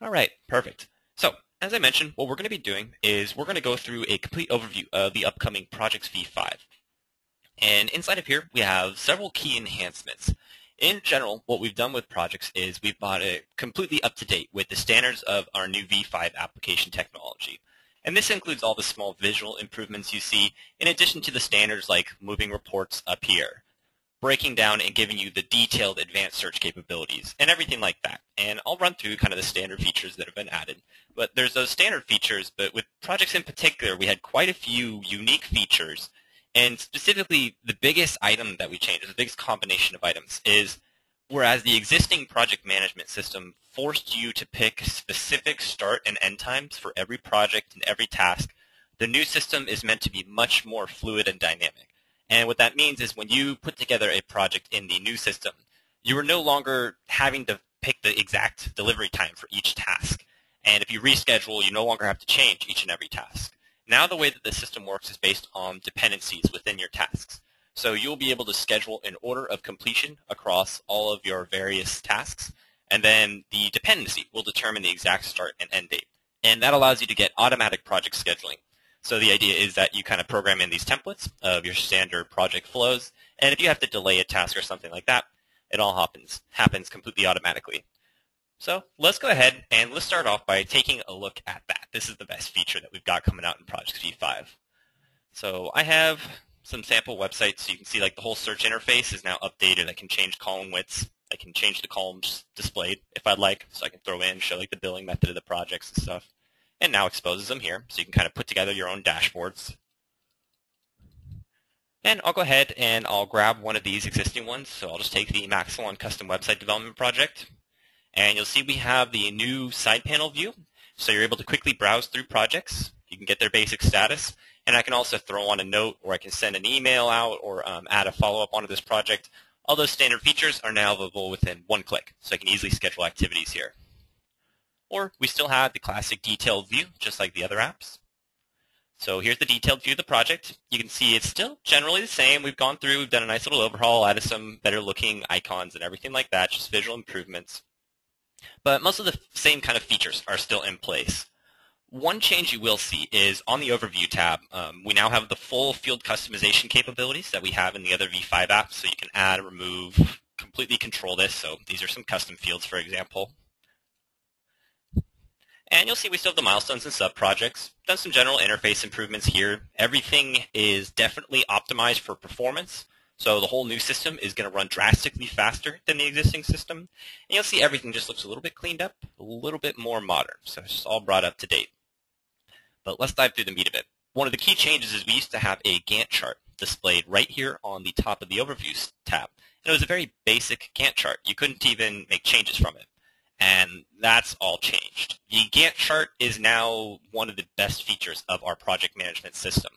All right, perfect. So, as I mentioned, what we're going to be doing is we're going to go through a complete overview of the upcoming Projects V5. And inside of here, we have several key enhancements. In general, what we've done with projects is we've brought it completely up to date with the standards of our new V5 application technology. And this includes all the small visual improvements you see, in addition to the standards like moving reports up here, breaking down and giving you the detailed advanced search capabilities and everything like that. And I'll run through kind of the standard features that have been added. But there's those standard features, but with projects in particular, we had quite a few unique features. And specifically, the biggest item that we changed, the biggest combination of items, is whereas the existing project management system forced you to pick specific start and end times for every project and every task, the new system is meant to be much more fluid and dynamic. And what that means is when you put together a project in the new system, you are no longer having to pick the exact delivery time for each task. And if you reschedule, you no longer have to change each and every task. Now the way that the system works is based on dependencies within your tasks. So you'll be able to schedule an order of completion across all of your various tasks, and then the dependency will determine the exact start and end date. And that allows you to get automatic project scheduling so the idea is that you kind of program in these templates of your standard project flows, and if you have to delay a task or something like that, it all happens happens completely automatically. So let's go ahead and let's start off by taking a look at that. This is the best feature that we've got coming out in Project V5. So I have some sample websites so you can see like the whole search interface is now updated. I can change column widths. I can change the columns displayed if I'd like. So I can throw in, show like the billing method of the projects and stuff and now exposes them here. So you can kind of put together your own dashboards. And I'll go ahead and I'll grab one of these existing ones. So I'll just take the Maxilon Custom Website Development Project. And you'll see we have the new side panel view. So you're able to quickly browse through projects. You can get their basic status. And I can also throw on a note or I can send an email out or um, add a follow-up onto this project. All those standard features are now available within one click. So I can easily schedule activities here. Or we still have the classic detailed view, just like the other apps. So here's the detailed view of the project. You can see it's still generally the same. We've gone through, we've done a nice little overhaul, added some better looking icons and everything like that, just visual improvements. But most of the same kind of features are still in place. One change you will see is on the Overview tab, um, we now have the full field customization capabilities that we have in the other V5 apps, so you can add, remove, completely control this. So these are some custom fields, for example. And you'll see we still have the milestones and sub-projects. Done some general interface improvements here. Everything is definitely optimized for performance. So the whole new system is going to run drastically faster than the existing system. And you'll see everything just looks a little bit cleaned up, a little bit more modern. So it's all brought up to date. But let's dive through the meat of it. One of the key changes is we used to have a Gantt chart displayed right here on the top of the Overviews tab. And it was a very basic Gantt chart. You couldn't even make changes from it and that's all changed. The Gantt chart is now one of the best features of our project management system.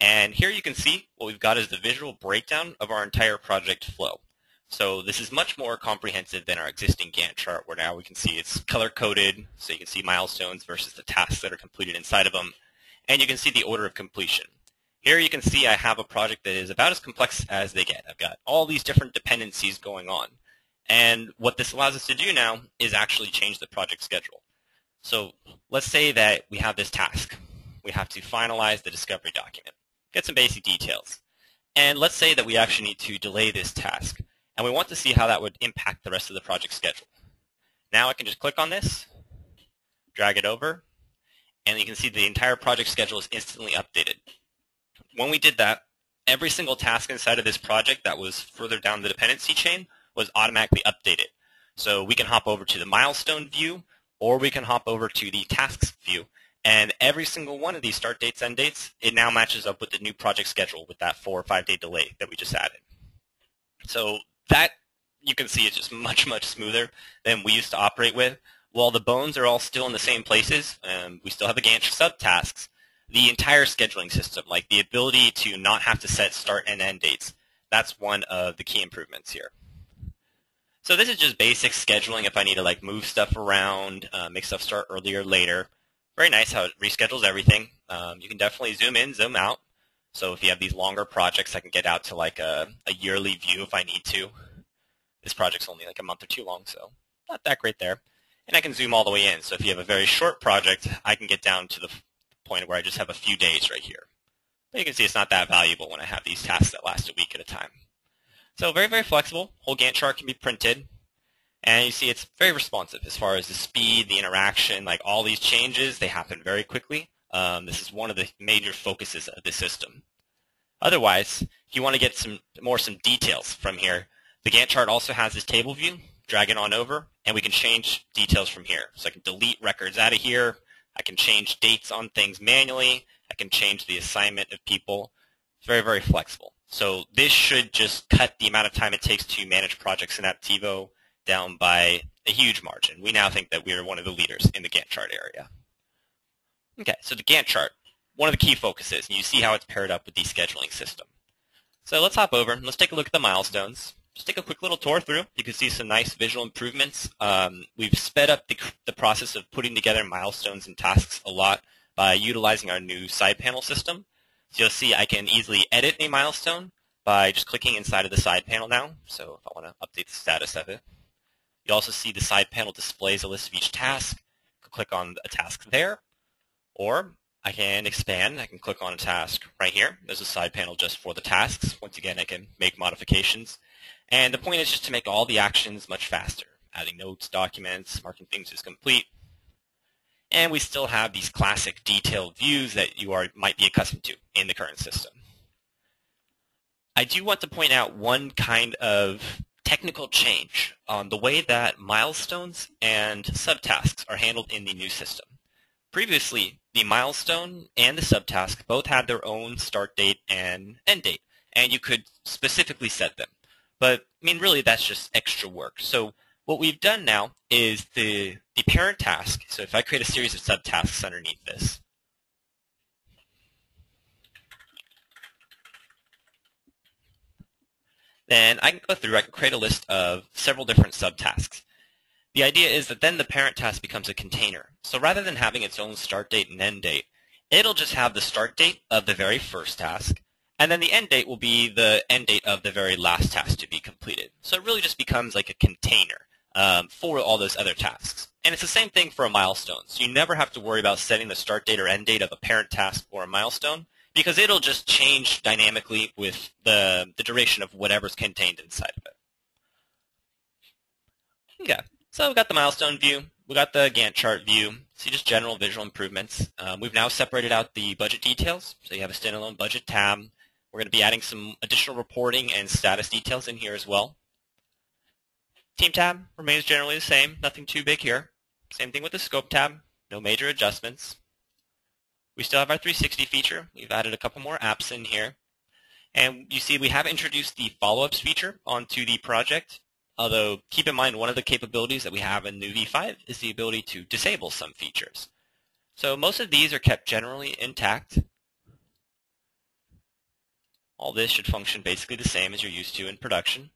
And here you can see what we've got is the visual breakdown of our entire project flow. So this is much more comprehensive than our existing Gantt chart where now we can see it's color-coded, so you can see milestones versus the tasks that are completed inside of them. And you can see the order of completion. Here you can see I have a project that is about as complex as they get. I've got all these different dependencies going on. And what this allows us to do now is actually change the project schedule. So let's say that we have this task. We have to finalize the discovery document, get some basic details. And let's say that we actually need to delay this task, and we want to see how that would impact the rest of the project schedule. Now I can just click on this, drag it over, and you can see the entire project schedule is instantly updated. When we did that, every single task inside of this project that was further down the dependency chain was automatically updated. So we can hop over to the milestone view, or we can hop over to the tasks view. And every single one of these start dates, end dates, it now matches up with the new project schedule with that four or five day delay that we just added. So that you can see is just much, much smoother than we used to operate with. While the bones are all still in the same places, um, we still have the Gantt subtasks, the entire scheduling system, like the ability to not have to set start and end dates, that's one of the key improvements here. So this is just basic scheduling if I need to like move stuff around, uh, make stuff start earlier later. Very nice how it reschedules everything. Um, you can definitely zoom in, zoom out. So if you have these longer projects, I can get out to like a, a yearly view if I need to. This project's only like a month or two long, so not that great there. and I can zoom all the way in. So if you have a very short project, I can get down to the point where I just have a few days right here. But you can see it's not that valuable when I have these tasks that last a week at a time. So very, very flexible. Whole Gantt chart can be printed. And you see it's very responsive as far as the speed, the interaction, like all these changes, they happen very quickly. Um, this is one of the major focuses of the system. Otherwise, if you want to get some more some details from here, the Gantt chart also has this table view. Drag it on over, and we can change details from here. So I can delete records out of here. I can change dates on things manually. I can change the assignment of people. It's very, very flexible. So this should just cut the amount of time it takes to manage projects in Apptivo down by a huge margin. We now think that we are one of the leaders in the Gantt chart area. Okay, so the Gantt chart, one of the key focuses, and you see how it's paired up with the scheduling system. So let's hop over and let's take a look at the milestones. Just take a quick little tour through. You can see some nice visual improvements. Um, we've sped up the, the process of putting together milestones and tasks a lot by utilizing our new side panel system. You'll see I can easily edit a milestone by just clicking inside of the side panel now. So if I want to update the status of it. You also see the side panel displays a list of each task. click on a task there. Or I can expand. I can click on a task right here. There's a side panel just for the tasks. Once again, I can make modifications. And the point is just to make all the actions much faster, adding notes, documents, marking things as complete. And we still have these classic detailed views that you are might be accustomed to in the current system. I do want to point out one kind of technical change on the way that milestones and subtasks are handled in the new system. Previously, the milestone and the subtask both had their own start date and end date, and you could specifically set them. But, I mean, really, that's just extra work. So what we've done now is the, the parent task. So if I create a series of subtasks underneath this, then I can go through, I can create a list of several different subtasks. The idea is that then the parent task becomes a container. So rather than having its own start date and end date, it'll just have the start date of the very first task, and then the end date will be the end date of the very last task to be completed. So it really just becomes like a container um, for all those other tasks. And it's the same thing for a milestone. So you never have to worry about setting the start date or end date of a parent task or a milestone because it'll just change dynamically with the, the duration of whatever's contained inside of it. Okay, so we've got the milestone view. We've got the Gantt chart view. See just general visual improvements. Um, we've now separated out the budget details. So you have a standalone budget tab. We're going to be adding some additional reporting and status details in here as well. Team tab remains generally the same. Nothing too big here. Same thing with the scope tab. No major adjustments. We still have our 360 feature. We've added a couple more apps in here. And you see we have introduced the follow-ups feature onto the project. Although keep in mind one of the capabilities that we have in new V5 is the ability to disable some features. So most of these are kept generally intact. All this should function basically the same as you're used to in production.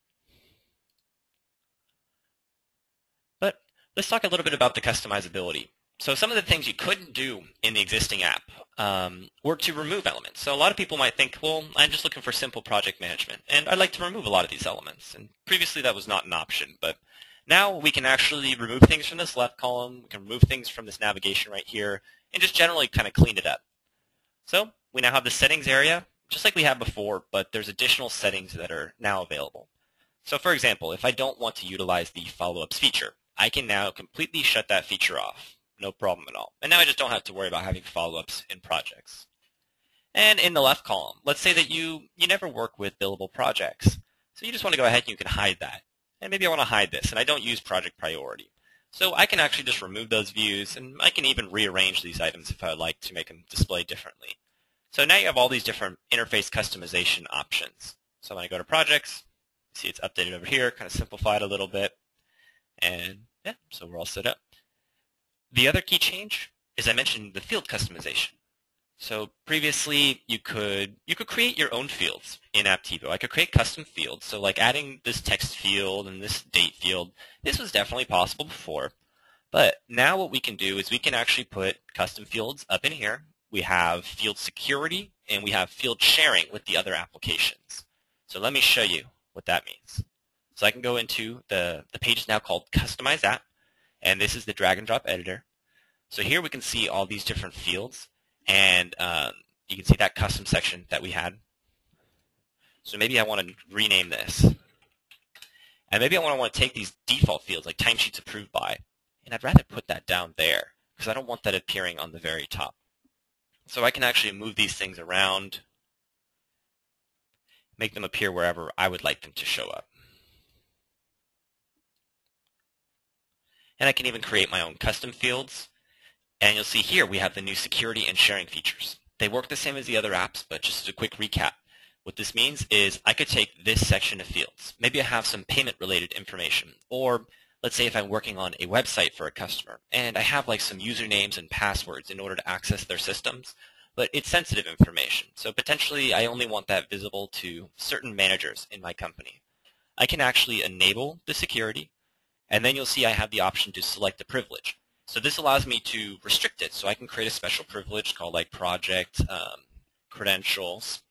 But let's talk a little bit about the customizability so some of the things you couldn't do in the existing app um, were to remove elements. So a lot of people might think, well, I'm just looking for simple project management, and I'd like to remove a lot of these elements. And previously that was not an option, but now we can actually remove things from this left column, we can remove things from this navigation right here, and just generally kind of clean it up. So we now have the settings area, just like we had before, but there's additional settings that are now available. So for example, if I don't want to utilize the follow-ups feature, I can now completely shut that feature off no problem at all. And now I just don't have to worry about having follow-ups in projects. And in the left column, let's say that you, you never work with billable projects. So you just want to go ahead and you can hide that. And maybe I want to hide this, and I don't use project priority. So I can actually just remove those views, and I can even rearrange these items if I would like to make them display differently. So now you have all these different interface customization options. So when I go to projects, see it's updated over here, kind of simplified a little bit. And yeah, so we're all set up. The other key change is I mentioned the field customization. So previously you could you could create your own fields in Apptivo. I could create custom fields. So like adding this text field and this date field, this was definitely possible before. But now what we can do is we can actually put custom fields up in here. We have field security and we have field sharing with the other applications. So let me show you what that means. So I can go into the, the page is now called Customize App. and this is the drag and drop editor. So here we can see all these different fields, and um, you can see that custom section that we had. So maybe I want to rename this. And maybe I want to want to take these default fields like timesheets approved by, and I'd rather put that down there because I don't want that appearing on the very top. So I can actually move these things around, make them appear wherever I would like them to show up. And I can even create my own custom fields. And you'll see here we have the new security and sharing features. They work the same as the other apps, but just as a quick recap, what this means is I could take this section of fields. Maybe I have some payment-related information, or let's say if I'm working on a website for a customer, and I have like some usernames and passwords in order to access their systems, but it's sensitive information, so potentially I only want that visible to certain managers in my company. I can actually enable the security, and then you'll see I have the option to select a privilege. So this allows me to restrict it, so I can create a special privilege called like project um, credentials,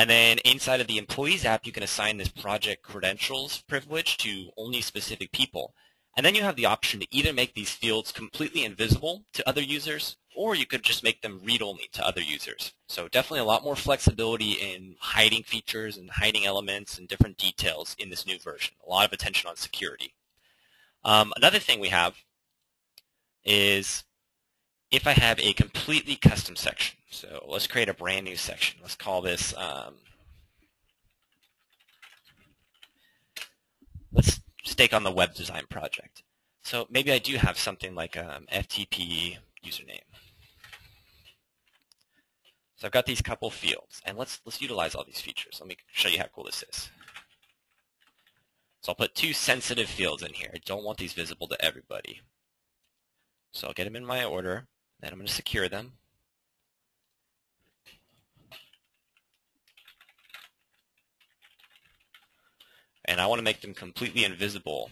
and then inside of the Employees app, you can assign this project credentials privilege to only specific people. And then you have the option to either make these fields completely invisible to other users, or you could just make them read-only to other users. So definitely a lot more flexibility in hiding features and hiding elements and different details in this new version. A lot of attention on security. Um, another thing we have is if I have a completely custom section, so let's create a brand new section. Let's call this, um, let's stake on the web design project. So maybe I do have something like um, FTP username. So I've got these couple fields, and let's let's utilize all these features. Let me show you how cool this is. So I'll put two sensitive fields in here. I don't want these visible to everybody. So I'll get them in my order. Then I'm going to secure them. And I want to make them completely invisible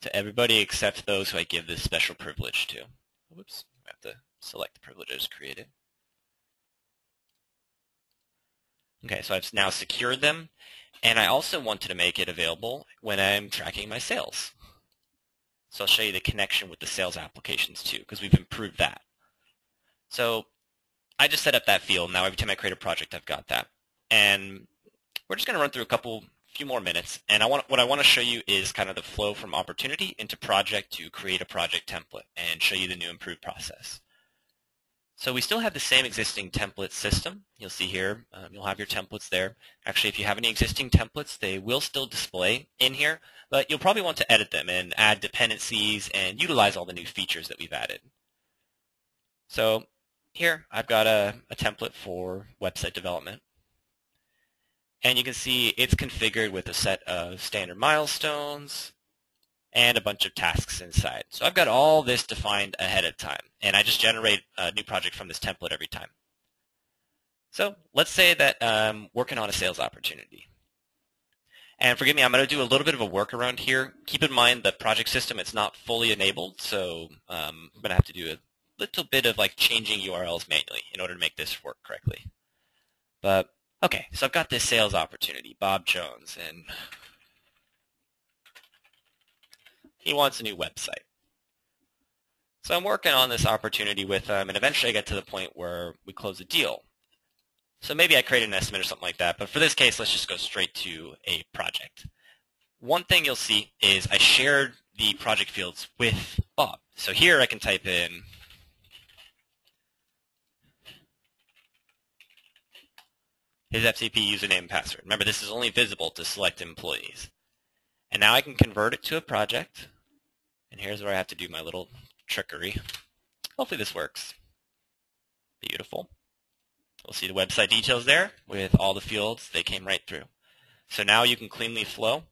to everybody except those who I give this special privilege to. Whoops, I have to select the privileges created. Okay, so I've now secured them, and I also wanted to make it available when I'm tracking my sales. So I'll show you the connection with the sales applications too, because we've improved that. So I just set up that field. Now every time I create a project, I've got that. And we're just going to run through a couple, few more minutes. And I want, what I want to show you is kind of the flow from opportunity into project to create a project template and show you the new improved process. So we still have the same existing template system. You'll see here, um, you'll have your templates there. Actually, if you have any existing templates, they will still display in here, but you'll probably want to edit them and add dependencies and utilize all the new features that we've added. So here I've got a, a template for website development. And you can see it's configured with a set of standard milestones and a bunch of tasks inside. So I've got all this defined ahead of time, and I just generate a new project from this template every time. So let's say that I'm working on a sales opportunity. And forgive me, I'm going to do a little bit of a workaround here. Keep in mind the project system, it's not fully enabled, so um, I'm going to have to do a little bit of like changing URLs manually in order to make this work correctly. But okay, so I've got this sales opportunity, Bob Jones, and he wants a new website. So I'm working on this opportunity with him, and eventually I get to the point where we close a deal. So maybe I create an estimate or something like that, but for this case, let's just go straight to a project. One thing you'll see is I shared the project fields with Bob. So here I can type in his FTP username and password. Remember, this is only visible to select employees. And now I can convert it to a project. And here's where I have to do my little trickery. Hopefully this works. Beautiful. We'll see the website details there with all the fields. They came right through. So now you can cleanly flow.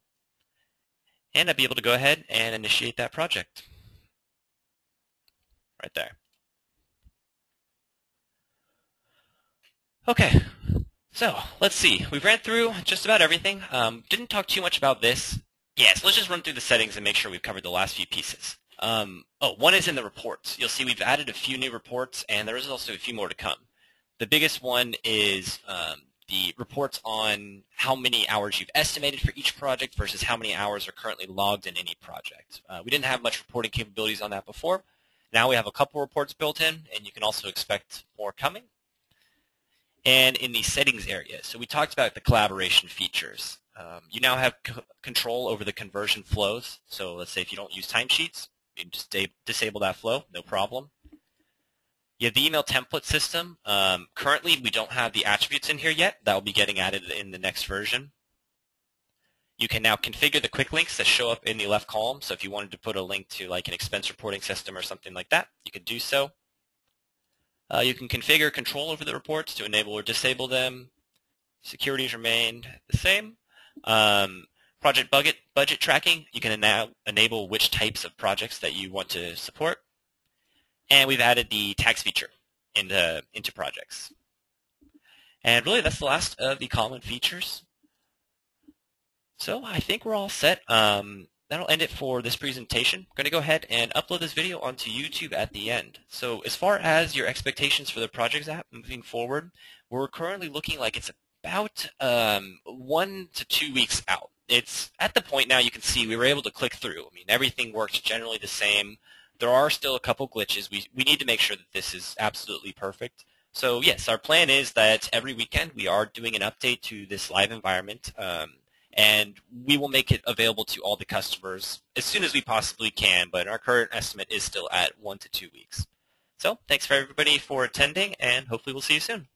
And I'd be able to go ahead and initiate that project. Right there. Okay, so let's see. We've ran through just about everything. Um, didn't talk too much about this. Yeah, so let's just run through the settings and make sure we've covered the last few pieces. Um, oh, one is in the reports. You'll see we've added a few new reports, and there is also a few more to come. The biggest one is um, the reports on how many hours you've estimated for each project versus how many hours are currently logged in any project. Uh, we didn't have much reporting capabilities on that before. Now we have a couple reports built in, and you can also expect more coming. And in the settings area, so we talked about the collaboration features. Um, you now have control over the conversion flows. So let's say if you don't use timesheets, you can just disable that flow, no problem. You have the email template system. Um, currently, we don't have the attributes in here yet. That will be getting added in the next version. You can now configure the quick links that show up in the left column. So if you wanted to put a link to like an expense reporting system or something like that, you could do so. Uh, you can configure control over the reports to enable or disable them. Securities remained the same. Um, project budget, budget tracking, you can now enable which types of projects that you want to support. And we've added the tags feature into, into projects. And really, that's the last of the common features. So I think we're all set. Um, that'll end it for this presentation. I'm going to go ahead and upload this video onto YouTube at the end. So as far as your expectations for the projects app moving forward, we're currently looking like it's about um, one to two weeks out. It's at the point now you can see we were able to click through. I mean, everything works generally the same. There are still a couple glitches. We, we need to make sure that this is absolutely perfect. So yes, our plan is that every weekend we are doing an update to this live environment, um, and we will make it available to all the customers as soon as we possibly can, but our current estimate is still at one to two weeks. So thanks for everybody for attending, and hopefully we'll see you soon.